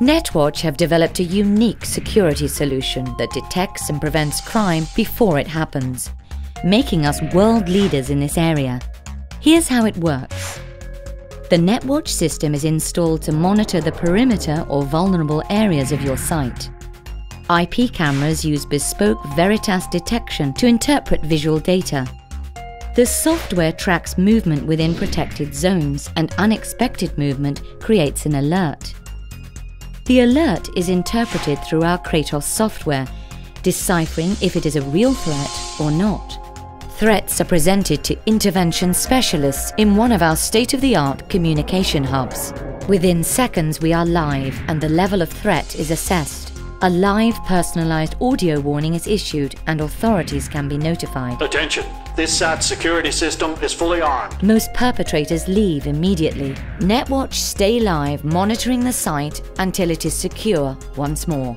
Netwatch have developed a unique security solution that detects and prevents crime before it happens, making us world leaders in this area. Here's how it works. The Netwatch system is installed to monitor the perimeter or vulnerable areas of your site. IP cameras use bespoke Veritas detection to interpret visual data. The software tracks movement within protected zones and unexpected movement creates an alert. The alert is interpreted through our Kratos software, deciphering if it is a real threat or not. Threats are presented to intervention specialists in one of our state-of-the-art communication hubs. Within seconds we are live and the level of threat is assessed. A live personalized audio warning is issued and authorities can be notified. Attention! This SAT security system is fully armed. Most perpetrators leave immediately. Netwatch stay live monitoring the site until it is secure once more.